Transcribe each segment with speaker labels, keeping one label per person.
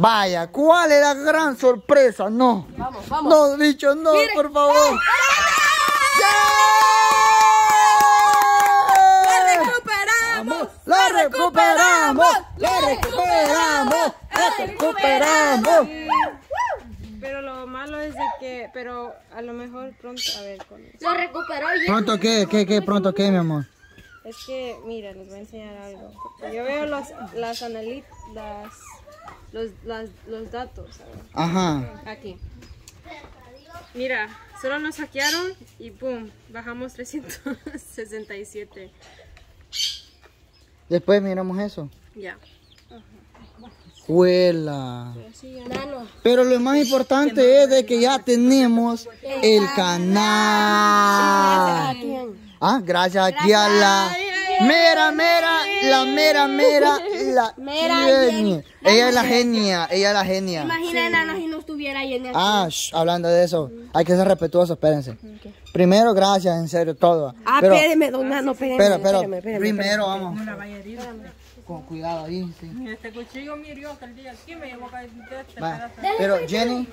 Speaker 1: Vaya, ¿cuál es la gran sorpresa? No.
Speaker 2: Vamos, vamos.
Speaker 1: No, bicho, no, por favor. ¡Yeah!
Speaker 2: ¡Recuperamos!
Speaker 1: ¡La recuperamos! ¡La recuperamos! ¡La recuperamos!
Speaker 3: Pero lo malo es de que, pero a lo mejor pronto, a ver, con
Speaker 2: Lo recuperó.
Speaker 1: ¿Pronto qué? ¿Qué, qué? ¿Pronto qué, mi amor?
Speaker 3: Es que, mira, les voy a enseñar algo. Yo veo los, las analit, las, los, las, los datos,
Speaker 1: Ajá.
Speaker 3: aquí. Mira, solo nos hackearon y pum, bajamos 367.
Speaker 1: Después miramos eso.
Speaker 3: Ya.
Speaker 1: Huela.
Speaker 2: Nano.
Speaker 1: Pero lo más importante es de que ya tenemos el canal. Ah, gracias aquí a la mera, mera, la mera, mera, la genia. Ella es la genia, ella es la genia.
Speaker 2: Imagina, Nano, si no estuviera ahí en el...
Speaker 1: Ah, sh, hablando de eso, hay que ser respetuosos, espérense. Primero, gracias, en serio, todo.
Speaker 2: Ah,
Speaker 1: Pero,
Speaker 2: espéreme, don Nano, espéreme.
Speaker 1: pero, pero,
Speaker 2: espéreme, espéreme,
Speaker 1: primero vamos. Con cuidado ahí, sí.
Speaker 3: Este cuchillo mirió aquel día aquí me llevó a caer.
Speaker 1: Pero Jenny,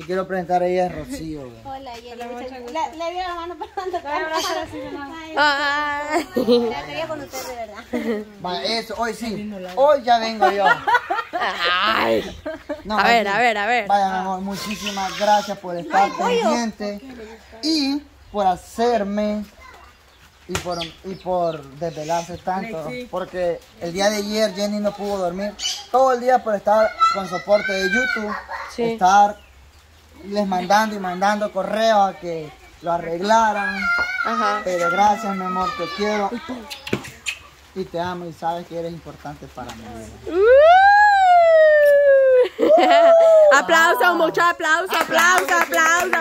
Speaker 1: te quiero presentar a ella Rocío. güey.
Speaker 2: Hola, Jenny. Le, le di la mano para
Speaker 4: Ay.
Speaker 2: La quería con usted de verdad.
Speaker 1: Va, eso, hoy sí. Hoy ya vengo yo. No,
Speaker 4: A ver, a ver, a ver.
Speaker 1: Vaya, mi amor, muchísimas gracias por estar pendiente y por hacerme y por, y por desvelarse tanto. Porque el día de ayer Jenny no pudo dormir todo el día por estar con soporte de YouTube. Estar les mandando y mandando correos a que lo arreglaran.
Speaker 4: Ajá.
Speaker 1: Pero gracias, mi amor, te quiero. Y te amo y sabes que eres importante para mí.
Speaker 4: aplauso, mucho aplauso, aplauso, aplauso.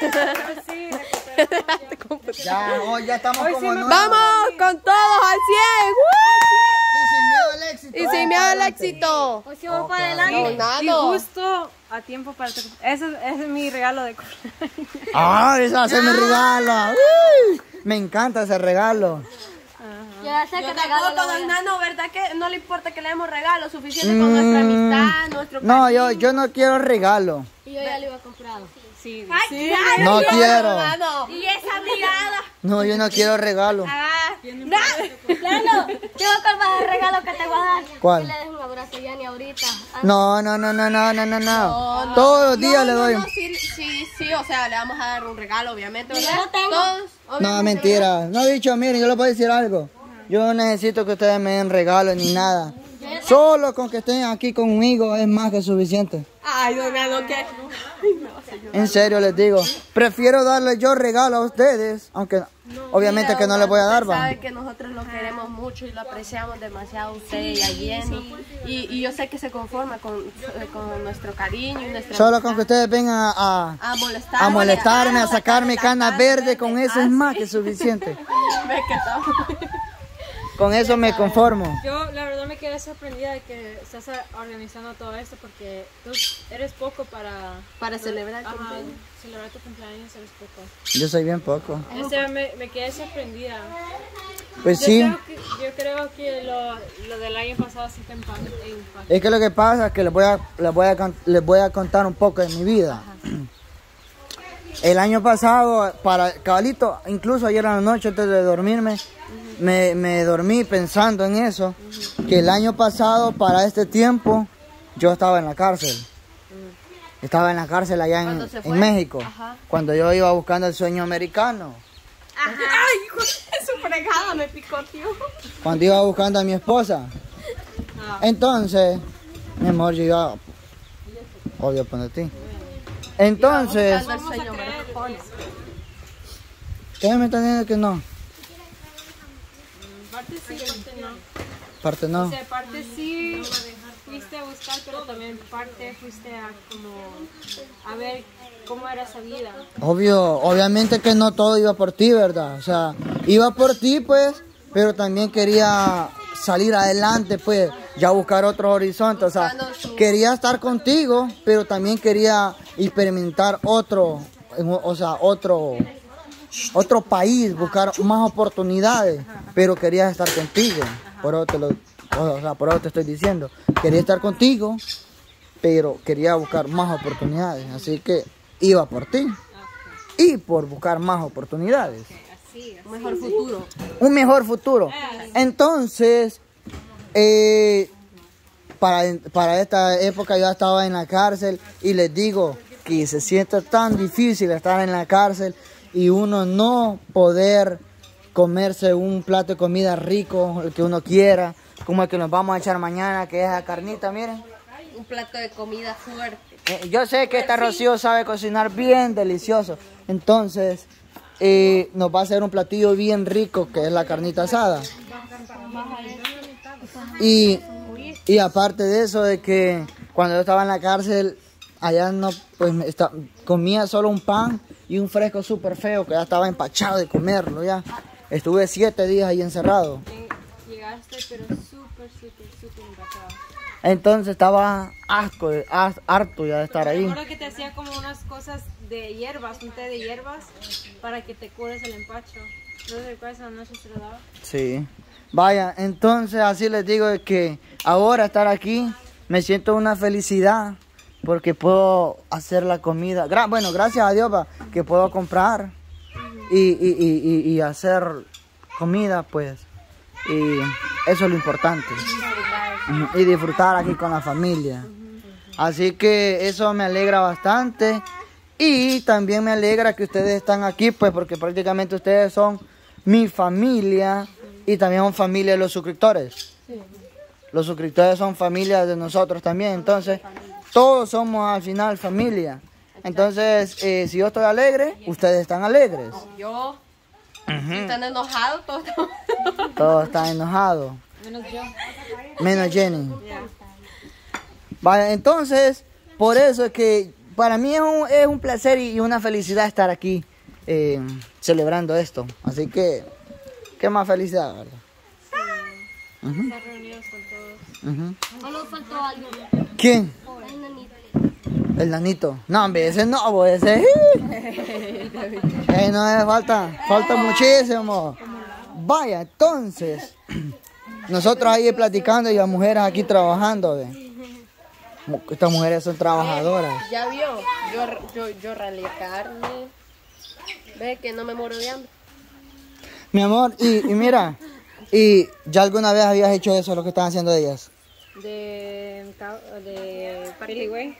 Speaker 1: Ya, hoy ya estamos como nuevos.
Speaker 4: Vamos con todos al 100.
Speaker 1: Y sin miedo al éxito.
Speaker 2: Pues si vamos para adelante.
Speaker 3: Y justo a tiempo para tu Ese, ese es mi regalo de cumpleaños.
Speaker 1: ¡Ah, ese va a ser mi regalo! Uy, me encanta ese regalo.
Speaker 2: Yo ya sé que regalo
Speaker 4: Tampoco, don Nano, ¿verdad que no le importa que le demos regalo suficiente con nuestra amistad, nuestro
Speaker 1: Mm. No, yo, yo no quiero regalo.
Speaker 2: Y yo ya lo iba comprado.
Speaker 3: Sí,
Speaker 4: Sí,
Speaker 1: No quiero.
Speaker 4: Nano.
Speaker 2: Y esa brigada.
Speaker 1: No, yo no quiero regalo.
Speaker 2: Ah, no, Nano, ¿qué va el regalo que te voy a dar?
Speaker 1: ¿Cuál?
Speaker 2: Que le des un abrazo a Yanni ahorita. Ah,
Speaker 1: No, no, no, no, no, no, no, no. Todos los días le
Speaker 4: No,
Speaker 1: doy.
Speaker 4: no, sí, sí, sí, o sea, le vamos a dar un regalo, obviamente,
Speaker 2: Yo
Speaker 4: ¿verdad?
Speaker 2: lo tengo.
Speaker 4: Todos,
Speaker 1: No, mentira. No he dicho, miren, yo les a decir algo. Yo no necesito que ustedes me den regalos ni nada. Solo con que estén aquí conmigo es más que suficiente.
Speaker 4: Ay, don Nano, que...
Speaker 1: En serio les digo. Prefiero darles yo regalo a ustedes, aunque obviamente que no les voy a dar, va.
Speaker 4: sabe que nosotros lo queremos mucho y lo apreciamos demasiado a usted y a Jenny. Y, y yo sé que se conforma con, con nuestro cariño y nuestra
Speaker 1: Solo con que ustedes vengan a, a,
Speaker 4: a molestarme,
Speaker 1: a molestarme, a
Speaker 4: sacar
Speaker 1: sacarme canas
Speaker 4: casa,
Speaker 1: verdes, con eso es más que suficiente.
Speaker 4: Estamos-
Speaker 1: Con eso me conformo.
Speaker 3: Yo la verdad me quedé sorprendida de que estás organizando todo esto porque tú eres poco para
Speaker 4: Para celebrar el
Speaker 3: ajá,
Speaker 4: cumpleaños.
Speaker 3: celebrar tu cumpleaños, eres poco.
Speaker 1: Yo soy bien poco.
Speaker 3: O sea, me, me quedé sorprendida.
Speaker 1: Pues
Speaker 3: Yo
Speaker 1: sí.
Speaker 3: creo que, yo creo que lo, lo del año pasado sí te impactó.
Speaker 1: Es que lo que pasa es que les voy a, les voy a, les voy a contar un poco de mi vida. El año pasado, para cabalito, incluso ayer en la noche antes de dormirme, me, me dormí pensando en eso, que el año pasado, para este tiempo, yo estaba en la cárcel. Estaba en la cárcel allá en. México,
Speaker 4: Ajá.
Speaker 1: cuando yo iba buscando el sueño americano,
Speaker 4: Ay, hijo de su fregada, me picó, tío.
Speaker 1: cuando iba buscando a mi esposa. Entonces, mi amor, yo iba, obvio, poner ti. Entonces. ¿qué me están diciendo que no?
Speaker 3: Parte sí, parte no.
Speaker 1: Parte no.
Speaker 3: O sea, parte sí fuiste a buscar, pero también parte fuiste a como a ver cómo era esa vida.
Speaker 1: Obvio, obviamente que no todo iba por ti, ¿verdad? O sea, iba por ti, pues, pero también quería salir adelante, pues, ya buscar otros horizontes. O sea, quería estar contigo, pero también quería experimentar otro, o sea, otro, otro país, buscar más oportunidades, pero quería estar contigo. Por eso te lo, o sea, por eso te estoy diciendo. Quería estar contigo, pero quería buscar más oportunidades, así que iba por ti y por buscar más oportunidades.
Speaker 3: Así,
Speaker 4: Un mejor futuro.
Speaker 1: Un mejor futuro. Entonces, eh, para, para esta época yo estaba en la cárcel y les digo que se siente tan difícil estar en la cárcel y uno no poder comerse un plato de comida rico, el que uno quiera, como el que nos vamos a echar mañana, que es la carnita, miren.
Speaker 4: Un plato de comida fuerte.
Speaker 1: Eh, yo sé que esta Rocío sabe cocinar bien delicioso. Entonces, eh, nos va a hacer un platillo bien rico, que es la carnita asada. Y, y aparte de eso, de que cuando yo estaba en la cárcel, allá no, pues me esta- comía solo un pan y un fresco súper feo, que ya estaba empachado de comerlo ya. Estuve siete días ahí encerrado.
Speaker 3: Llegaste, pero súper, súper, súper embarazada.
Speaker 1: Entonces estaba asco, has- harto ya de estar ahí.
Speaker 3: Recuerdo que te hacía como unas cosas de hierbas, un té de hierbas, para que te cures el empacho. ¿No te recuerdas la noche se lo daba?
Speaker 1: Sí. Vaya, entonces así les digo que ahora estar aquí me siento una felicidad porque puedo hacer la comida. Gra- bueno, gracias a Dios va, que puedo comprar y, y, y, hacer comida, pues. Y eso es lo importante. Y disfrutar aquí con la familia. Así que eso me alegra bastante. Y también me alegra que ustedes están aquí, pues porque prácticamente ustedes son mi familia y también son familia de los suscriptores. Los suscriptores son familia de nosotros también. Entonces, todos somos al final familia. Entonces, eh, si yo estoy alegre, ustedes están alegres.
Speaker 4: Yo. Si están enojados, todos estamos-
Speaker 1: Todos están enojados.
Speaker 3: Menos yo.
Speaker 1: Menos Jenny. Vale, entonces, por eso es que para mí es un, es un placer y una felicidad estar aquí eh, celebrando esto. Así que, qué más felicidad, ¿verdad?
Speaker 3: Estar reunidos con todos.
Speaker 1: Ujú.
Speaker 2: Solo faltó algo.
Speaker 1: ¿Quién?
Speaker 2: El nanito.
Speaker 1: No, hombre, ese no, pues, ese. Eh, no, eh, falta, falta muchísimo. Vaya, entonces, nosotros ahí platicando y las mujeres aquí trabajando. ve. Estas mujeres son trabajadoras.
Speaker 4: Ya vio. Yo, yo, yo ralé carne. Ve que no me muero de hambre.
Speaker 1: Mi amor, y, y mira, ¿y ya alguna vez habías hecho eso, lo que están haciendo ellas?
Speaker 3: De, de.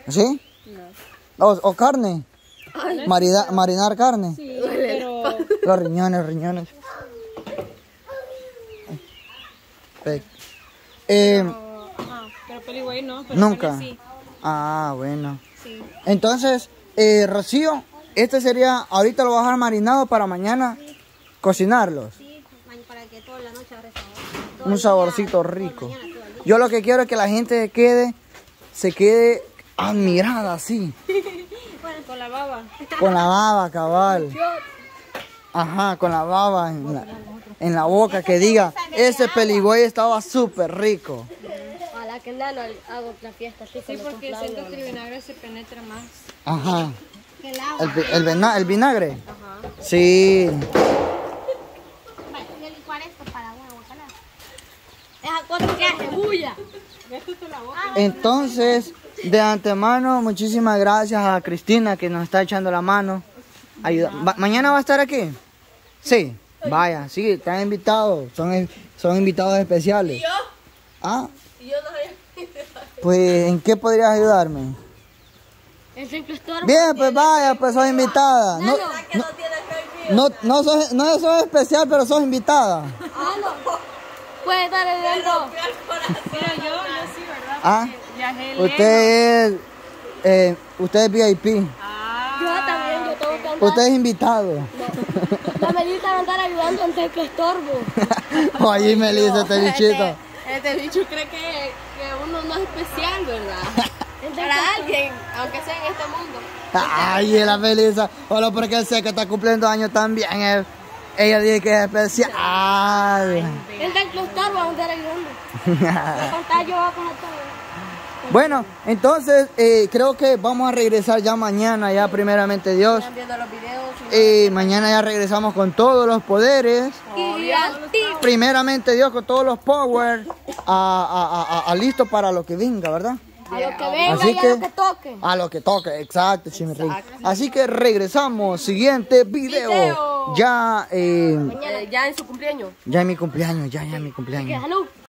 Speaker 1: ¿Sí?
Speaker 3: No.
Speaker 1: ¿O, o carne? Marida- marinar carne.
Speaker 3: Sí, pero
Speaker 1: Los riñones, riñones. Eh,
Speaker 3: pero no, pero
Speaker 1: Nunca.
Speaker 3: sí.
Speaker 1: ah, bueno.
Speaker 3: Sí.
Speaker 1: Entonces, eh, Rocío, este sería, ahorita lo vas a dejar marinado para mañana cocinarlos.
Speaker 2: Sí, para que toda la noche agarre sabor.
Speaker 1: Un saborcito rico. Yo lo que quiero es que la gente quede, se quede admirada así,
Speaker 3: Con la baba.
Speaker 1: con la baba cabal. Ajá, con la baba en la, en la boca, que diga, ese peligüey estaba súper rico.
Speaker 2: Ojalá que Nano haga otra fiesta así
Speaker 3: Sí, porque siento que el vinagre se penetra más.
Speaker 1: Ajá.
Speaker 2: Que el agua.
Speaker 1: El, vi- el, vinagre.
Speaker 3: Ajá.
Speaker 1: Sí. Entonces, de antemano, muchísimas gracias a Cristina que nos está echando la mano. Ayuda. Va- ¿Mañana va a estar aquí? Sí. Vaya, sí, están invitados. Son, son invitados especiales. yo? Ah. Pues, ¿en qué podrías ayudarme?
Speaker 2: El.
Speaker 1: Bien, pues vaya, pues sos invitada. No, no, no, sos, no sos especial, pero sos invitada.
Speaker 2: Puede estar dentro.
Speaker 3: Mira, yo, yo sí, ¿verdad?
Speaker 1: Ah,
Speaker 3: Viajé lejos.
Speaker 1: usted es, eh, usted es VIP.
Speaker 3: Ah,
Speaker 2: Yo también, yo tengo que andar.
Speaker 1: Usted es invitado.
Speaker 2: La Melita va a andar ayudando el que estorbo.
Speaker 1: Oye, Melissa, este bichito.
Speaker 4: Este bicho cree que, que uno no es especial, ¿verdad? Para alguien, aunque sea en este mundo.
Speaker 1: Ay, la Melissa. Solo porque sé que está cumpliendo años también. eh, Ella dice que es especial.
Speaker 2: El del estorbo va a andar ayudando. La pantalla yo voy a poner todo.
Speaker 1: Bueno, entonces eh, creo que vamos a regresar ya mañana, ya primeramente Dios.
Speaker 4: Están viendo los videos.
Speaker 1: Eh, mañana ya regresamos con todos los poderes. Primeramente Dios con todos los power a, a, a- a- a listo para lo que venga, ¿verdad?
Speaker 2: A lo que venga
Speaker 1: Así
Speaker 2: y a
Speaker 1: que-
Speaker 2: lo que toque.
Speaker 1: A lo que toque, exacto, Chimirri. Así que regresamos, siguiente video.
Speaker 2: Video.
Speaker 1: Ya,
Speaker 4: eh, ya en su cumpleaños.
Speaker 1: ya en mi cumpleaños, ya, ya en mi cumpleaños.
Speaker 2: Salud.